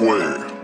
way.